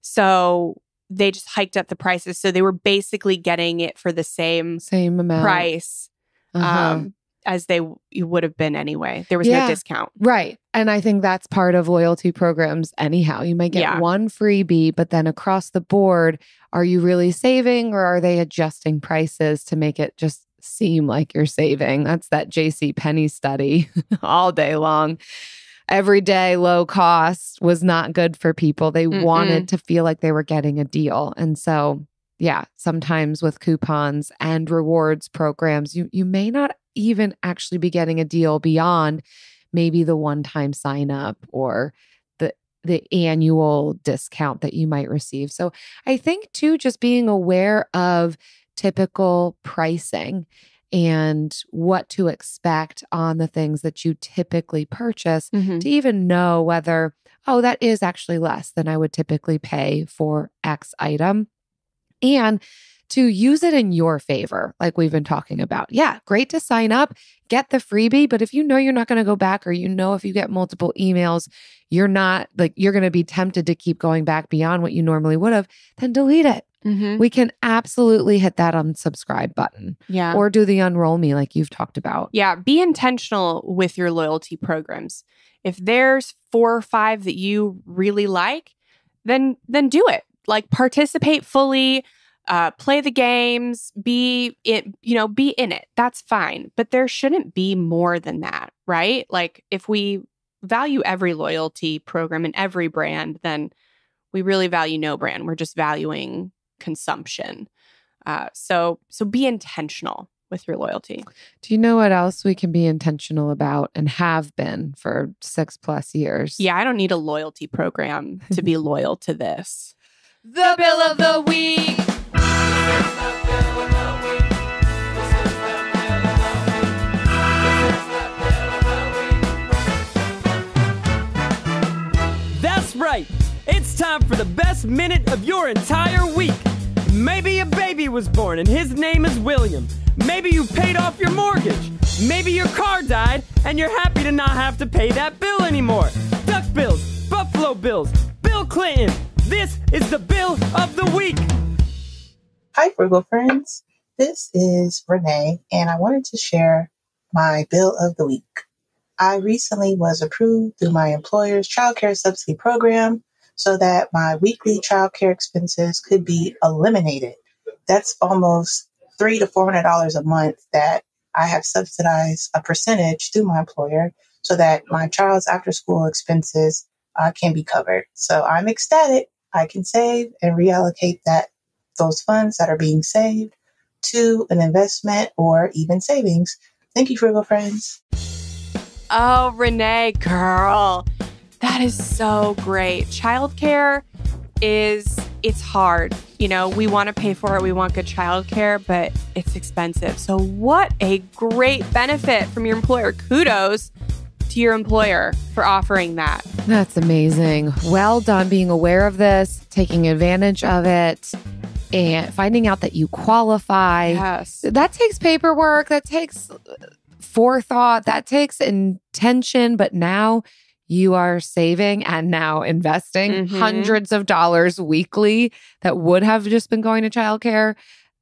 So they just hiked up the prices. So they were basically getting it for the same same amount price Uh-huh. um, as they w- would have been anyway. There was Yeah. no discount. Right. And I think that's part of loyalty programs, anyhow. You might get Yeah. one freebie, but then across the board, are you really saving or are they adjusting prices to make it just seem like you're saving? That's that JCPenney study all day long. Every day low cost was not good for people. They wanted to feel like they were getting a deal. And so, yeah, sometimes with coupons and rewards programs, you you may not even actually be getting a deal beyond maybe the one-time sign up or the the annual discount that you might receive. So I think too just being aware of typical pricing and what to expect on the things that you typically purchase Mhm. to even know whether oh that is actually less than I would typically pay for X item and to use it in your favor, like we've been talking about. Yeah, great to sign up, get the freebie, but if you know you're not going to go back, or you know if you get multiple emails, you're not like you're going to be tempted to keep going back beyond what you normally would have, then delete it. Mhm. We can absolutely hit that unsubscribe button Yeah. or do the unroll me like you've talked about. Yeah, be intentional with your loyalty programs. If there's four or five that you really like, then then do it. Like participate fully, uh, play the games, be it, you know, be in it. That's fine. But there shouldn't be more than that, right? Like if we value every loyalty program and every brand, then we really value no brand. We're just valuing consumption. Uh, so so be intentional with your loyalty. Do you know what else we can be intentional about and have been for six plus years? Yeah, I don't need a loyalty program to be loyal to this. The bill of the week. That's right. It's time for the best minute of your entire week. Maybe a baby was born and his name is William. Maybe you paid off your mortgage. Maybe your car died and you're happy to not have to pay that bill anymore. Duck bills, Buffalo bills, Bill Clinton. This is the bill of the week. Hi, Frugal friends. This is Renee, and I wanted to share my bill of the week. I recently was approved through my employer's childcare subsidy program so that my weekly childcare expenses could be eliminated. That's almost three to four hundred dollars a month that I have subsidized a percentage through my employer so that my child's after school expenses uh, can be covered. So I'm ecstatic. I can save and reallocate that those funds that are being saved to an investment or even savings. Thank you, Frugal friends. Oh, Renee, girl, that is so great. Childcare is it's hard. You know, we want to pay for it. We want good childcare, but it's expensive. So, what a great benefit from your employer. Kudos to your employer for offering that. That's amazing. Well done being aware of this, taking advantage of it, and finding out that you qualify. Yes. That takes paperwork, that takes forethought, that takes intention, but now you are saving and now investing Mhm. hundreds of dollars weekly that would have just been going to childcare.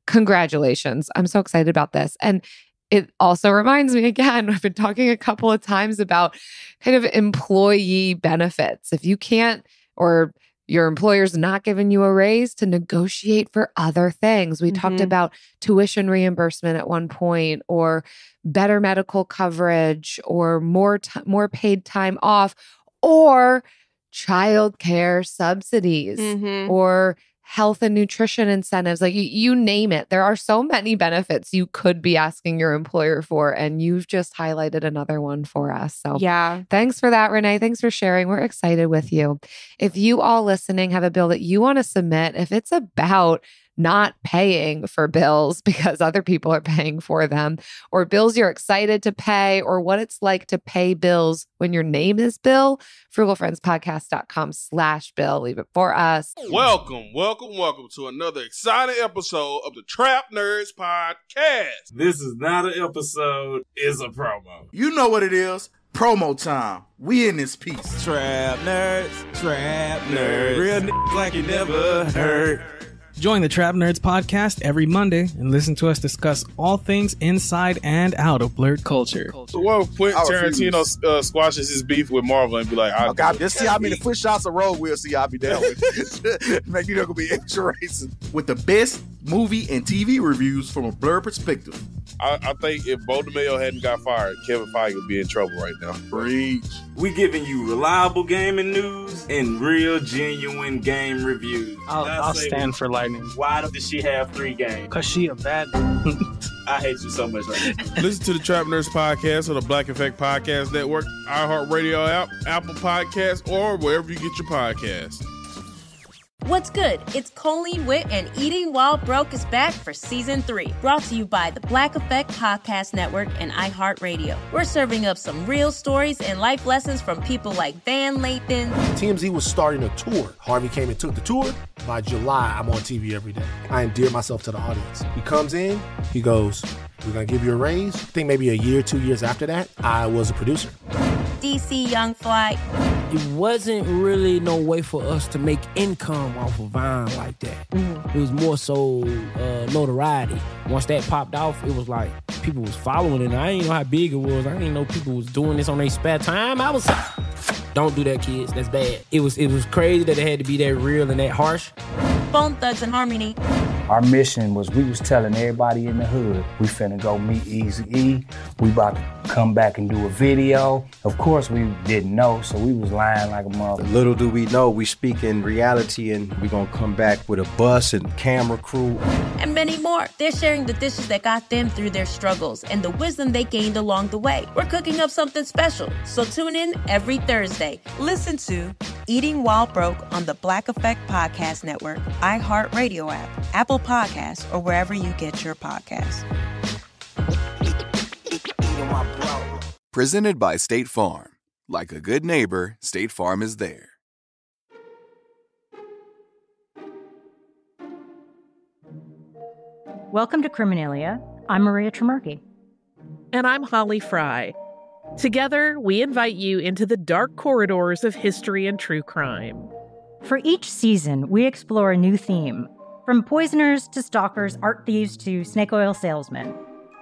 Congratulations. I'm so excited about this. And it also reminds me again, I've been talking a couple of times about kind of employee benefits. If you can't, or your employer's not giving you a raise to negotiate for other things. We talked Mhm. about tuition reimbursement at one point or better medical coverage or more ti more paid time off or childcare subsidies Mhm. or health and nutrition incentives like you, you name it there are so many benefits you could be asking your employer for and you've just highlighted another one for us so Yeah. Thanks for that, Renee. Thanks for sharing. We're excited with you. If you all listening have a bill that you want to submit, if it's about not paying for bills because other people are paying for them, or bills you're excited to pay, or what it's like to pay bills when your name is Bill, frugalfriendspodcast.com slash bill. Leave it for us. Welcome, welcome, welcome to another exciting episode of the Trap Nerds Podcast. This is not an episode, it's a promo. You know what it is. Promo time. We in this piece. Trap nerds, trap nerds. Real niggas like you never heard. Join the Trap Nerds podcast every Monday and listen to us discuss all things inside and out of blerd culture. So what Quentin I. Tarantino uh, squashes his beef with Marvel and be like, I, Oh God, just see how many foot shots of road we'll see I'll be down with. Make you know gonna be extra racist. With the best movie and TV reviews from a blerd perspective. I, I think if Beau DeMayo hadn't got fired, Kevin Feige would be in trouble right now. Preach. We giving you reliable gaming news and real genuine game reviews. I'll, I'll stand for Lightning. Why did she have three games? Cause she a bad. I hate you so much right now. Listen to the Trap Nerds Podcast on the Black Effect Podcast Network, iHeartRadio app, Apple Podcasts, or wherever you get your podcasts. What's good? It's Colleen Witt and Eating While Broke is back for season three. Brought to you by the Black Effect Podcast Network and iHeartRadio. We're serving up some real stories and life lessons from people like Van Lathan, TMZ was starting a tour. Harvey came and took the tour. By July, I'm on TV every day. I endear myself to the audience. He comes in, he goes, We're gonna give you a raise. I think maybe a year, two years after that, I was a producer. DC Young Fly, it wasn't really no way for us to make income off of Vine like that. It was more so uh, notoriety. Once that popped off, it was like people was following it. And I didn't know how big it was. I didn't know people was doing this on their spare time. I was don't do that, kids. That's bad. It was it was crazy that it had to be that real and that harsh. Bone Thugs-n-Harmony, Our mission was we was telling everybody in the hood we finna go meet Easy E. We about to come back and do a video. Of course we didn't know, so we was lying like a mother. Little do we know, we speak in reality and we gonna come back with a bus and camera crew. and many more. They're sharing the dishes that got them through their struggles and the wisdom they gained along the way. We're cooking up something special, so tune in every Thursday. Listen to Eating While Broke on the Black Effect Podcast Network, iHeartRadio app, Apple Podcasts, or wherever you get your podcasts. Presented by State Farm. Like a good neighbor, State Farm is there. Welcome to Criminalia. I'm Maria Trimarchi. And I'm Holly Fry. Together, we invite you into the dark corridors of history and true crime. For each season, we explore a new theme from poisoners to stalkers, art thieves to snake oil salesmen.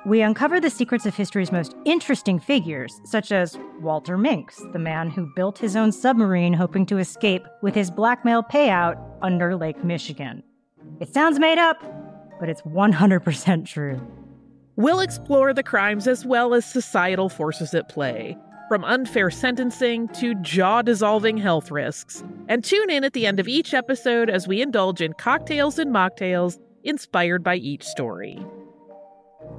We uncover the secrets of history's most interesting figures, such as Walter Minks, the man who built his own submarine hoping to escape with his blackmail payout under Lake Michigan. It sounds made up, but it's 100% true. We'll explore the crimes as well as societal forces at play, from unfair sentencing to jaw dissolving health risks. And tune in at the end of each episode as we indulge in cocktails and mocktails inspired by each story.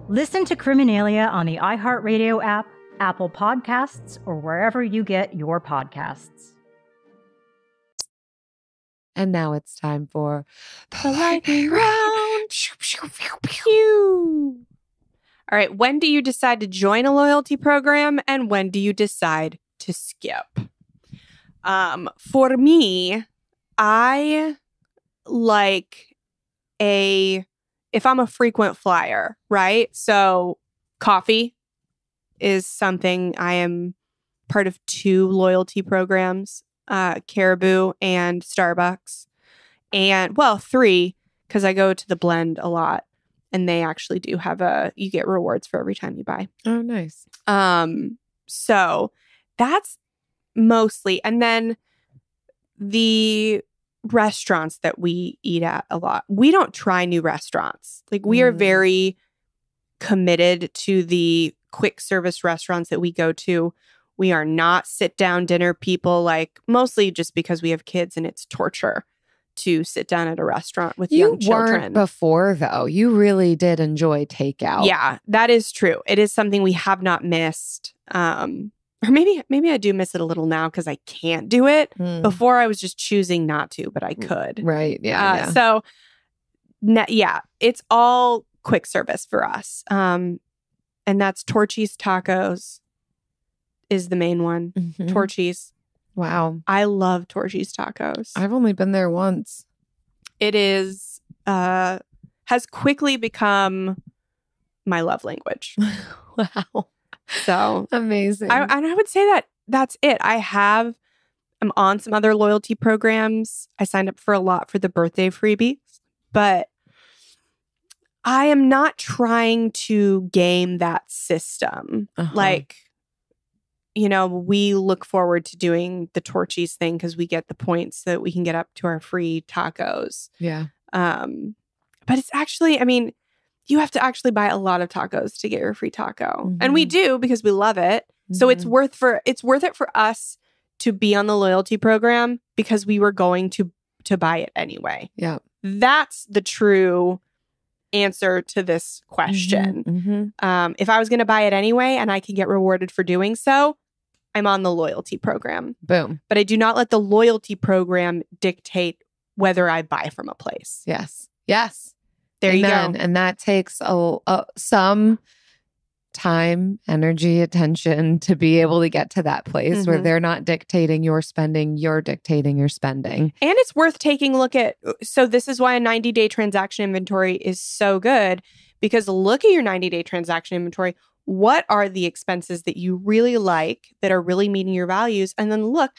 Listen to Criminalia on the iHeartRadio app, Apple Podcasts, or wherever you get your podcasts. And now it's time for The lightning round. Pew. All right. When do you decide to join a loyalty program and when do you decide to skip? Um, for me, I like a if I'm a frequent flyer, right? So coffee is something I am part of two loyalty programs, uh, Caribou and Starbucks, and well, three because I go to the blend a lot, and they actually do have a you get rewards for every time you buy. Oh, nice. Um, so that's mostly, and then the restaurants that we eat at a lot. We don't try new restaurants. Like we are Mm. very committed to the quick service restaurants that we go to. We are not sit down dinner people, like mostly just because we have kids and it's torture to sit down at a restaurant with You young children. weren't before, though. You really did enjoy takeout. Yeah, that is true. It is something we have not missed. Um, or maybe maybe I do miss it a little now because I can't do it. Mm. Before I was just choosing not to, but I could. Right. Yeah. Uh, yeah. So, ne- yeah, it's all quick service for us. Um, and that's Torchy's Tacos is the main one. Mhm. Torchy's. Wow. I love Torchy's Tacos. I've only been there once. It is uh has quickly become my love language. wow. So amazing. I, and I would say that that's it. I have, I'm on some other loyalty programs. I signed up for a lot for the birthday freebies, but I am not trying to game that system. Uh-huh. Like, you know, we look forward to doing the Torchy's thing because we get the points so that we can get up to our free tacos. Yeah. Um, but it's actually, I mean, you have to actually buy a lot of tacos to get your free taco. And we do because we love it. So it's worth for it's worth it for us to be on the loyalty program because we were going to to buy it anyway. Yeah. That's the true answer to this question. Mm-hmm. Um, if I was going to buy it anyway and I could get rewarded for doing so, I'm on the loyalty program. Boom. But I do not let the loyalty program dictate whether I buy from a place. Yes. Yes. There you go. And that takes a, a some time, energy, attention to be able to get to that place where Mhm. they're not dictating your spending, you're dictating your spending. And it's worth taking a look at. So, this is why a 90 day transaction inventory is so good because look at your 90 day transaction inventory. What are the expenses that you really like that are really meeting your values? And then look,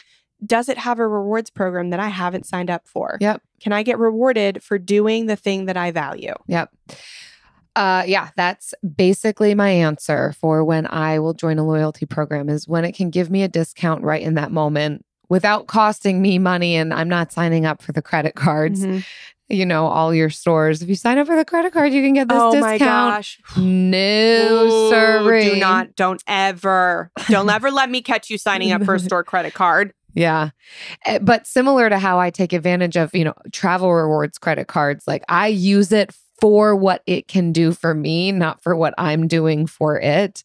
does it have a rewards program that I haven't signed up for? Yep. Can I get rewarded for doing the thing that I value? Yep. Uh, yeah, that's basically my answer for when I will join a loyalty program is when it can give me a discount right in that moment without costing me money and I'm not signing up for the credit cards. Mm-hmm. You know, all your stores. If you sign up for the credit card, you can get this oh discount. my gosh. No, sir. Do not, don't ever, don't ever let me catch you signing up for a store credit card. Yeah. Eh, But similar to how I take advantage of, you know, travel rewards credit cards, like I use it for what it can do for me, not for what I'm doing for it.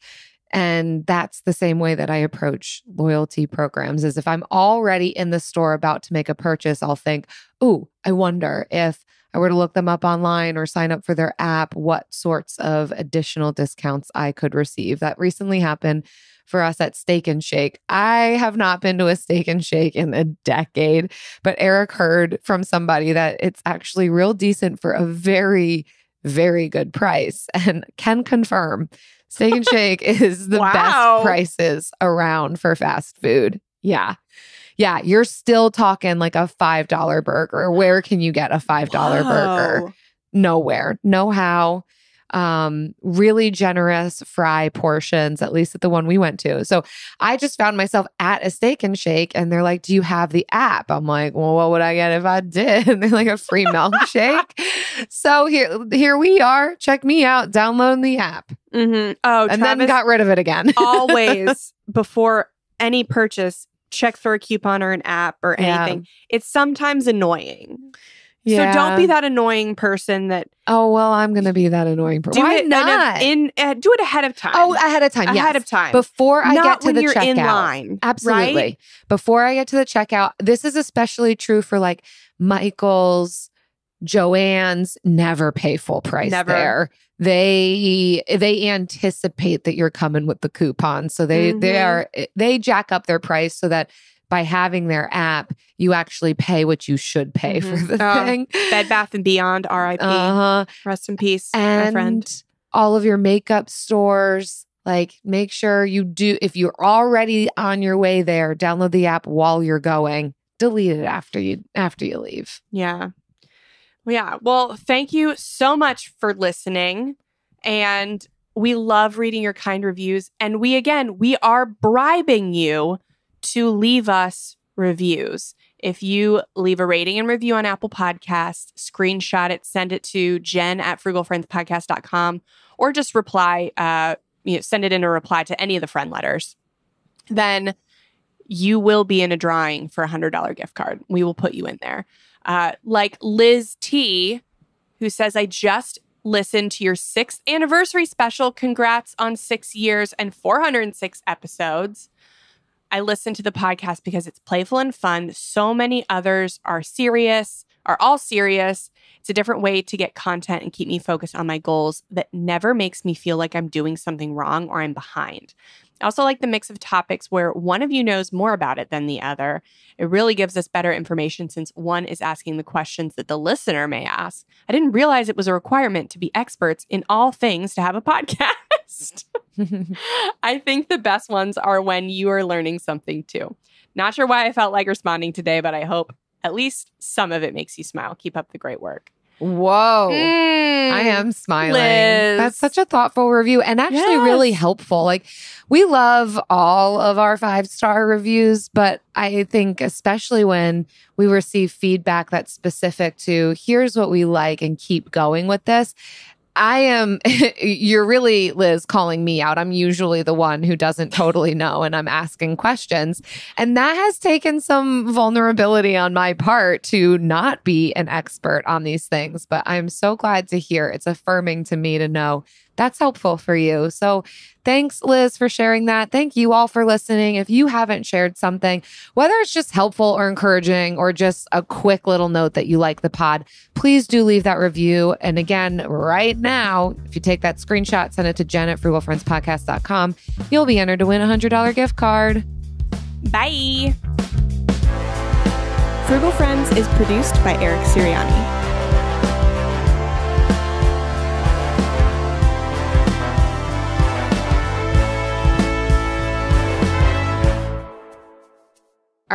And that's the same way that I approach loyalty programs is if I'm already in the store about to make a purchase, I'll think, "Ooh, I wonder if I were to look them up online or sign up for their app, what sorts of additional discounts I could receive." That recently happened for us at Steak and Shake. I have not been to a Steak and Shake in a decade, but Eric heard from somebody that it's actually real decent for a very, very good price and can confirm Steak and Shake is the Wow. best prices around for fast food. Yeah. Yeah, you're still talking like a $5 burger. Where can you get a $5 burger? Nowhere No how um really generous fry portions at least at the one we went to so i just found myself at a steak and shake and they're like do you have the app i'm like well what would i get if i did and they're like a free milkshake so here here we are check me out downloading the app Mm-hmm. Oh, and then got rid of it again always before any purchase, check for a coupon or an app or Yeah. anything. It's sometimes annoying. Yeah. So don't be that annoying person that oh well i'm gonna be that annoying person do why it in not in uh, do it ahead of time. Oh, ahead of time. Ahead yes. of time. Before I Not get to when the you're checkout. in line, Absolutely. right? Before I get to the checkout, this is especially true for like Michael's, Joann's, never pay full price Never. there. They they anticipate that you're coming with the coupon. So they they Mhm. are they jack up their price so that by having their app, you actually pay what you should pay for Mhm. the Oh, thing. Bed Bath and Beyond, R.I.P. Uh-huh. Rest in peace, my friend. all of your makeup stores Like, make sure you do, if you're already on your way there, download the app while you're going. Delete it after you after you leave. Yeah. Yeah. Well, thank you so much for listening. And we love reading your kind reviews. And we, again, we are bribing you to leave us reviews. If you leave a rating and review on Apple Podcasts, screenshot it, send it to jen at frugalfriendspodcast.com, or just reply, uh, you know, send it in a reply to any of the friend letters, then you will be in a drawing for a $100 gift card. We will put you in there. Uh, like Liz T, who says, I just listened to your sixth anniversary special. Congrats on six years and 406 episodes. I listen to the podcast because it's playful and fun. So many others are serious, are all serious. It's a different way to get content and keep me focused on my goals that never makes me feel like I'm doing something wrong or I'm behind. I also like the mix of topics where one of you knows more about it than the other. It really gives us better information since one is asking the questions that the listener may ask. I didn't realize it was a requirement to be experts in all things to have a podcast. I think the best ones are when you are learning something too. Not sure why I felt like responding today, but I hope at least some of it makes you smile. Keep up the great work. Whoa. Mm, I am smiling. Liz. That's such a thoughtful review and actually really helpful. Like, we love all of our five star reviews, but I think, especially when we receive feedback that's specific to here's what we like and keep going with this. I am, you're really, Liz, calling me out. I'm usually the one who doesn't totally know and I'm asking questions. And that has taken some vulnerability on my part to not be an expert on these things. But I'm so glad to hear it's affirming to me to know that's helpful for you. So thanks, Liz, for sharing that. Thank you all for listening. If you haven't shared something, whether it's just helpful or encouraging or just a quick little note that you like the pod, please do leave that review. And again, right now, if you take that screenshot, send it to Jen at frugalfriendspodcast.com, you'll be entered to win a $100 gift card. Bye. Frugal Friends is produced by Eric Siriani.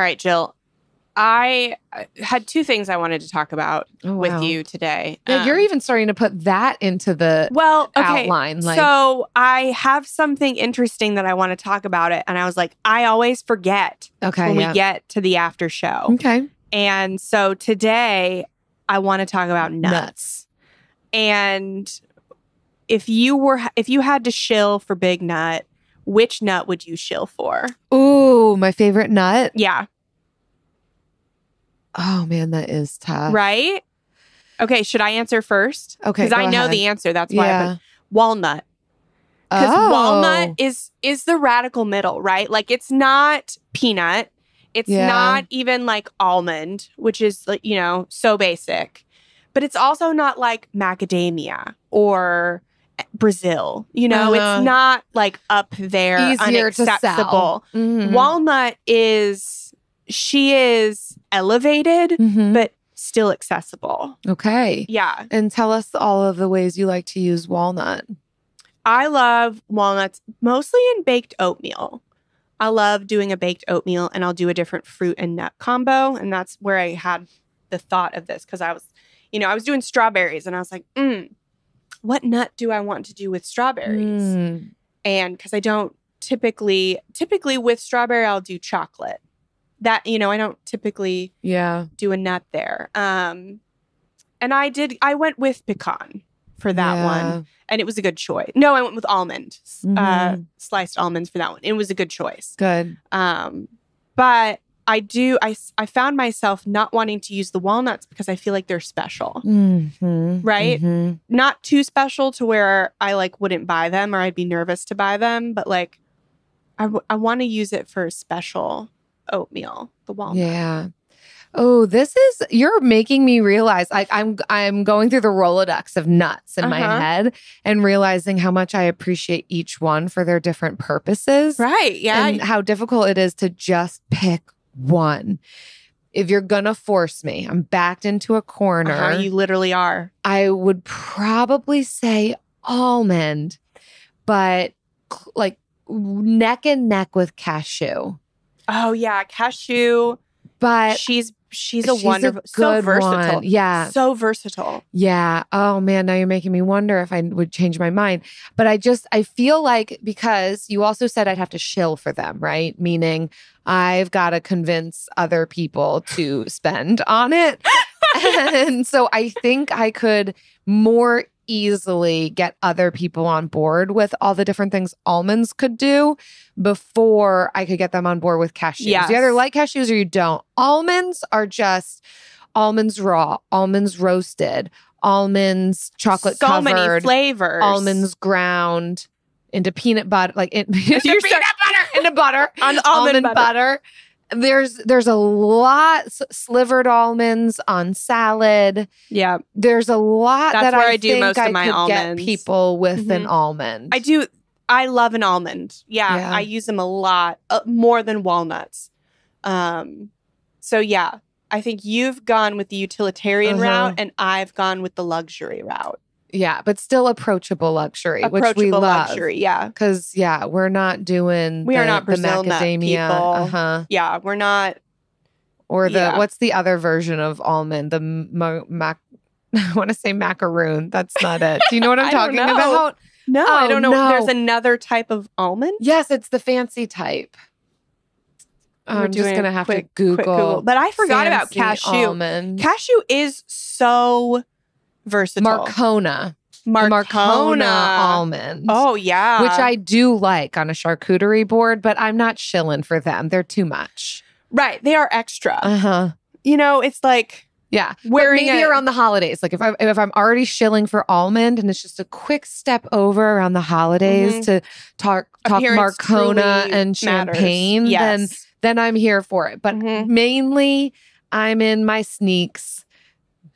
Right, Jill. I uh, had two things I wanted to talk about Oh, with wow. you today. You're Um, even starting to put that into the well okay. outline. Like, so I have something interesting that I want to talk about it, and I was like, I always forget Okay, when yeah. we get to the after show. okay. And so today I want to talk about nuts. Nuts. And if you were if you had to shill for Big Nut, which nut would you shill for? Ooh, my favorite nut. Yeah. Oh man, that is tough. Right? Okay, should I answer first? Okay, Because I know ahead. the answer. That's why. Yeah. Walnut. Because Oh. walnut is is the radical middle, right? Like it's not peanut. It's Yeah. not even like almond, which is like, you know, so basic. But it's also not like macadamia or Brazil. You know, Uh-huh. it's not like up there Easier to sell. unacceptable. Mhm. Walnut is she is elevated Mhm. but still accessible. Okay. Yeah. And tell us all of the ways you like to use walnut. I love walnuts mostly in baked oatmeal. I love doing a baked oatmeal and I'll do a different fruit and nut combo. And that's where I had the thought of this because I was, you know, I was doing strawberries and I was like, mm, what nut do I want to do with strawberries? Mm. And because I don't typically, typically with strawberry, I'll do chocolate. That, you know, I don't typically Yeah. do a nut there. Um, and I did, I went with pecan for that Yeah. one. And it was a good choice. No, I went with almond, uh, Mhm. sliced almonds for that one. It was a good choice. Good. Um, but I do, i i found myself not wanting to use the walnuts because I feel like they're special. Mhm. Right? Mhm. Not too special to where I like wouldn't buy them or I'd be nervous to buy them, but like I, w- I want to use it for special oatmeal, the walnut. Yeah. Oh, this is you're making me realize like I'm I'm going through the Rolodex of nuts in my Uh-huh. head and realizing how much I appreciate each one for their different purposes. Right. Yeah. And how difficult it is to just pick one. If you're gonna force me, I'm backed into a corner. Uh-huh, you literally are. I would probably say almond, but like neck and neck with Cashew. Oh yeah, Cashew. But she's she's a she's a wonderful, so versatile. one. Yeah. so versatile. Yeah. Oh man, now you're making me wonder if I would change my mind. But I just I feel like because you also said I'd have to shill for them, right? Meaning I've got to convince other people to spend on it. and so I think I could more easily get other people on board with all the different things almonds could do before I could get them on board with cashews. Yes. You either like cashews or you don't. Almonds are just almonds raw, almonds roasted, almonds chocolate So covered, many flavors. almonds ground into peanut butter, like in, you're peanut butter into butter On almond butter. There's there's a lot slivered almonds on salad. Yeah, there's a lot That's that where I, I do think most of I my could almonds. Get people with an Mhm. almond. I do. I love an almond. Yeah, Yeah. I use them a lot, uh, more than walnuts. Um, so yeah, I think you've gone with the utilitarian Uh-huh. route, and I've gone with the luxury route. Yeah, but still approachable luxury, which we Approachable love. luxury, yeah. because yeah, we're not doing. We the, are not the Brazil macadamia. people. Uh-huh. Yeah, we're not. Or the Yeah. what's the other version of almond? The ma- mac. I want to say macaroon. That's not it. Do you know what I'm talking about? No, I Oh, don't know. no. There's another type of almond. Yes, it's the fancy type. We're I'm just gonna have quick- to quick Google. But I forgot about cashew. almond. Cashew is so versatile. Marcona. Marcona. Marcona almond. Oh yeah, Which I do like on a charcuterie board, but I'm not shilling for them. They're too much. right. They are extra. Uh huh. you know, it's like Yeah, Wearing but maybe a- around the holidays. Like if I'm if I'm already shilling for almond, and it's just a quick step over around the holidays Mhm. to talk talk Appearance Marcona and champagne, then Yes. then I'm here for it. But Mhm. mainly, I'm in my sneaks,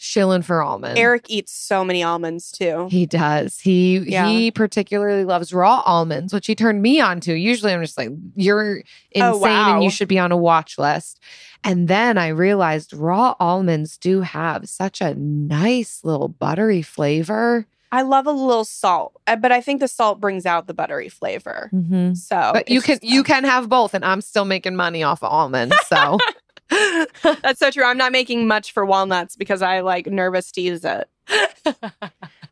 shilling for almonds. Eric eats so many almonds too. He does. He Yeah. he particularly loves raw almonds, which he turned me on to. Usually I'm just like, you're insane Oh, wow. and you should be on a watch list. And then I realized raw almonds do have such a nice little buttery flavor. I love a little salt, uh, but I think the salt brings out the buttery flavor. Mm-hmm. So, but you can you can have both, and I'm still making money off of almonds. So That's so true. I'm not making much for walnuts because I like nervous to use it.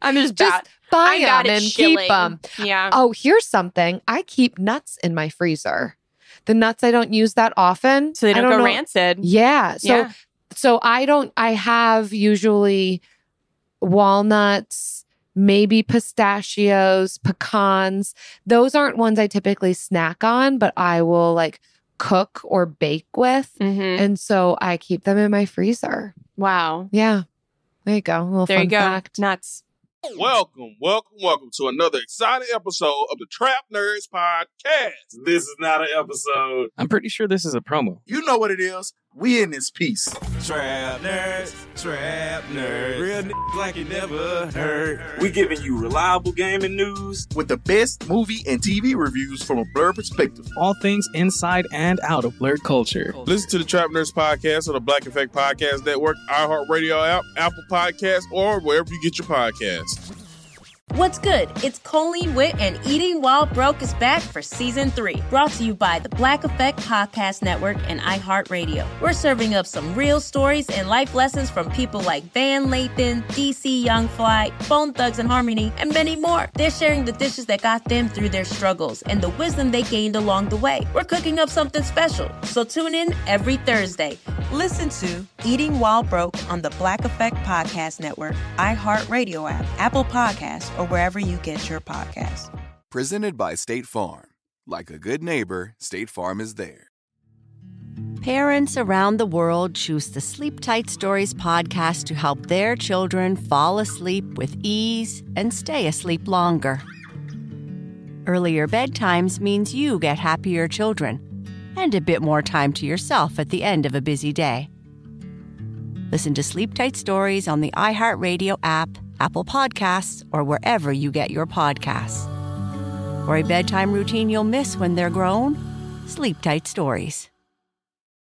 I'm just, Just bad. buy I'm them and keep them. Yeah. Oh, here's something. I keep nuts in my freezer. The nuts I don't use that often. So they I don't, go know- rancid. Yeah. So Yeah. so I don't I have usually walnuts, maybe pistachios, pecans. Those aren't ones I typically snack on, but I will like cook or bake with. Mhm. And so I keep them in my freezer. Wow. Yeah. There you go. A little There fun you go. fact. Nuts. Welcome, welcome, welcome to another exciting episode of the Trap Nerds Podcast. This is not an episode. I'm pretty sure this is a promo. You know what it is. We in this piece. Trap nerds, trap nerds. Real niggas like you never heard. We giving you reliable gaming news. With the best movie and TV reviews from a blerd perspective. All things inside and out of blerd culture. Listen to the Trap Nerds Podcast on the Black Effect Podcast Network, iHeartRadio app, Apple Podcasts, or wherever you get your podcasts. What's good? It's Colleen Witt, and Eating While Broke is back for season three. Brought to you by the Black Effect Podcast Network and iHeartRadio. We're serving up some real stories and life lessons from people like Van Lathan, DC Young Fly, Bone Thugs-n-Harmony, and many more. They're sharing the dishes that got them through their struggles and the wisdom they gained along the way. We're cooking up something special, so tune in every Thursday. Listen to Eating While Broke on the Black Effect Podcast Network, iHeartRadio app, Apple Podcasts, or wherever you get your podcasts. Presented by State Farm. Like a good neighbor, State Farm is there. Parents around the world choose the Sleep Tight Stories podcast to help their children fall asleep with ease and stay asleep longer. Earlier bedtimes means you get happier children and a bit more time to yourself at the end of a busy day. Listen to Sleep Tight Stories on the iHeartRadio app, Apple Podcasts, or wherever you get your podcasts. For a bedtime routine you'll miss when they're grown, Sleep Tight Stories.